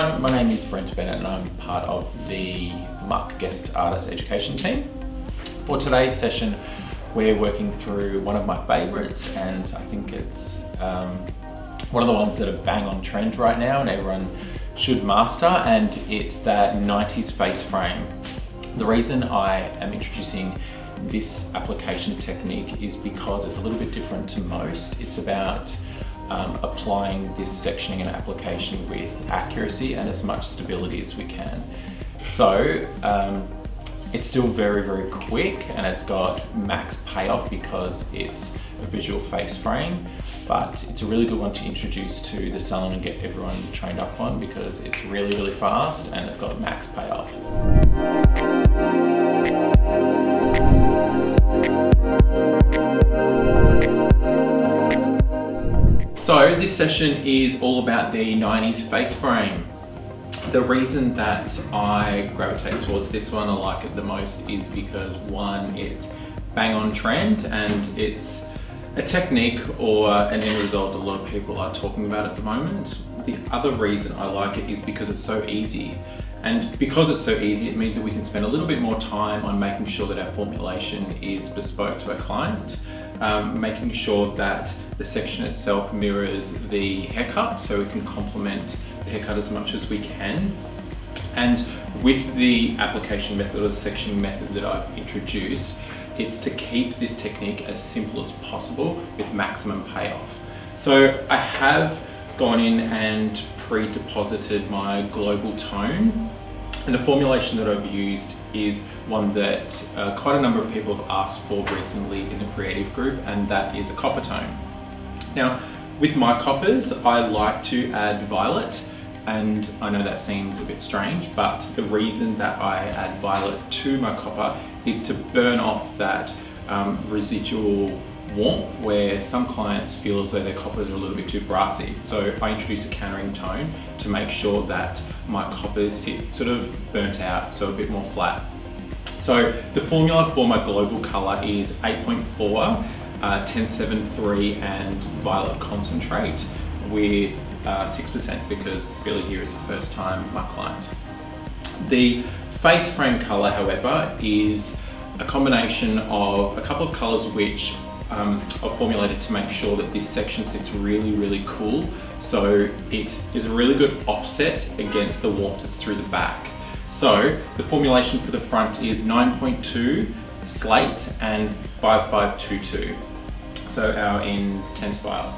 everyone, my name is Brent Bennett and I'm part of the Muk Guest Artist Education team. For today's session, we're working through one of my favourites and I think it's um, one of the ones that are bang on trend right now and everyone should master and it's that 90s face frame. The reason I am introducing this application technique is because it's a little bit different to most. It's about um, applying this sectioning and application with accuracy and as much stability as we can. So um, it's still very, very quick and it's got max payoff because it's a visual face frame, but it's a really good one to introduce to the salon and get everyone trained up on because it's really, really fast and it's got max payoff. So this session is all about the 90s face frame. The reason that I gravitate towards this one, I like it the most, is because one, it's bang on trend and it's a technique or an end result a lot of people are talking about at the moment. The other reason I like it is because it's so easy. And because it's so easy, it means that we can spend a little bit more time on making sure that our formulation is bespoke to our client um, making sure that the section itself mirrors the haircut so we can complement the haircut as much as we can. And with the application method or the sectioning method that I've introduced, it's to keep this technique as simple as possible with maximum payoff. So I have gone in and pre-deposited my global tone and the formulation that I've used is one that uh, quite a number of people have asked for recently in the creative group, and that is a copper tone. Now, with my coppers, I like to add violet, and I know that seems a bit strange, but the reason that I add violet to my copper is to burn off that um, residual warmth where some clients feel as though their coppers are a little bit too brassy. So I introduce a countering tone to make sure that my coppers sit sort of burnt out, so a bit more flat. So the formula for my global color is 8.4, uh, 1073 and violet concentrate with 6% uh, because really here is the first time my client. The face frame color, however, is a combination of a couple of colors which um, I've formulated to make sure that this section sits really, really cool. So it is a really good offset against the warmth that's through the back. So the formulation for the front is 9.2 slate and 5522. So our intense violet.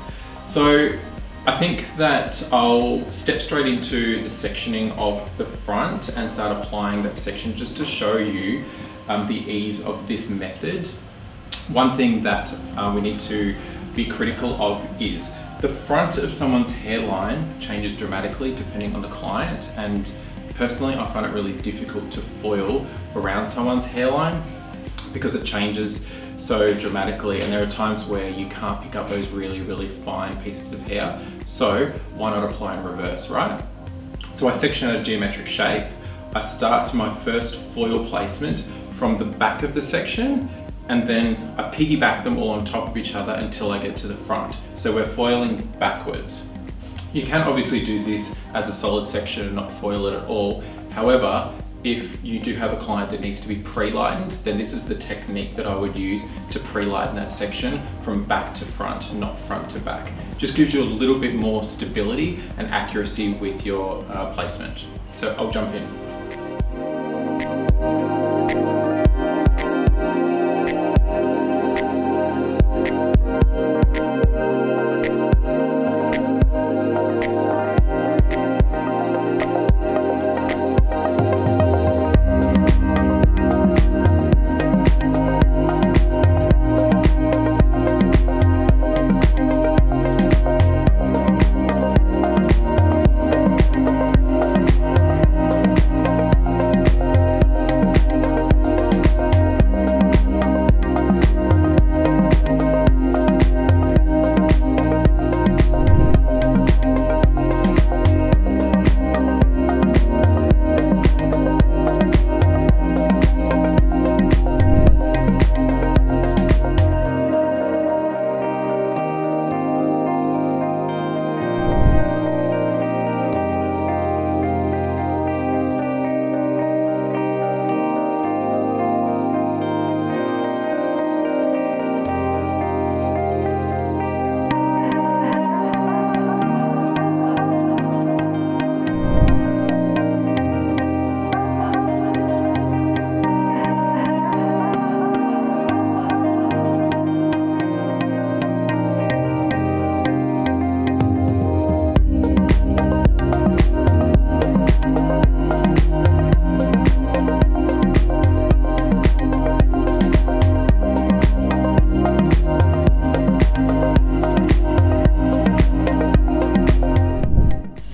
So I think that I'll step straight into the sectioning of the front and start applying that section just to show you um, the ease of this method one thing that uh, we need to be critical of is the front of someone's hairline changes dramatically depending on the client and personally I find it really difficult to foil around someone's hairline because it changes so dramatically and there are times where you can't pick up those really really fine pieces of hair so why not apply in reverse right so I section out a geometric shape I start my first foil placement from the back of the section and then I piggyback them all on top of each other until I get to the front. So we're foiling backwards. You can obviously do this as a solid section and not foil it at all. However, if you do have a client that needs to be pre-lightened, then this is the technique that I would use to pre-lighten that section from back to front, not front to back. Just gives you a little bit more stability and accuracy with your uh, placement. So I'll jump in.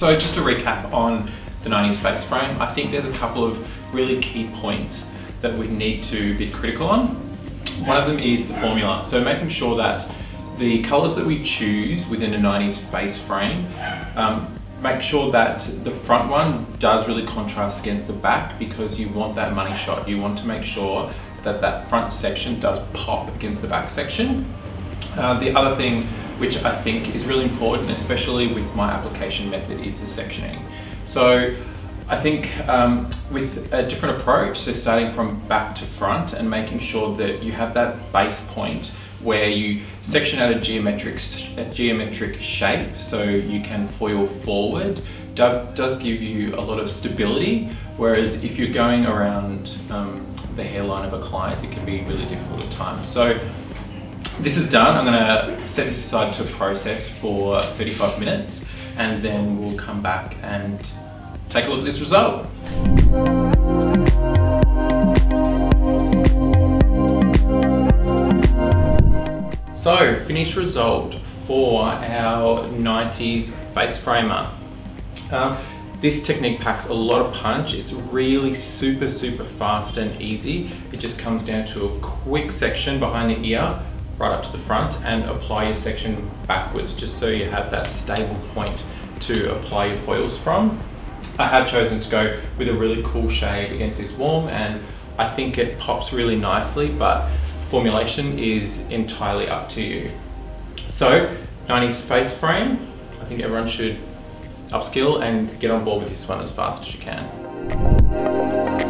So just to recap on the 90s face frame, I think there's a couple of really key points that we need to be critical on. One of them is the formula. So making sure that the colors that we choose within a 90s face frame, um, make sure that the front one does really contrast against the back because you want that money shot. You want to make sure that that front section does pop against the back section. Uh, the other thing which I think is really important, especially with my application method, is the sectioning. So I think um, with a different approach, so starting from back to front and making sure that you have that base point where you section out a geometric, a geometric shape so you can foil forward does give you a lot of stability whereas if you're going around um, the hairline of a client it can be really difficult at times. So this is done, I'm going to set this aside to process for 35 minutes and then we'll come back and take a look at this result. So, finished result for our 90s face framer. Um, this technique packs a lot of punch. It's really super, super fast and easy. It just comes down to a quick section behind the ear, right up to the front, and apply your section backwards, just so you have that stable point to apply your foils from. I have chosen to go with a really cool shade against this warm, and I think it pops really nicely, but formulation is entirely up to you. So, 90s face frame, I think everyone should upskill and get on board with this one as fast as you can.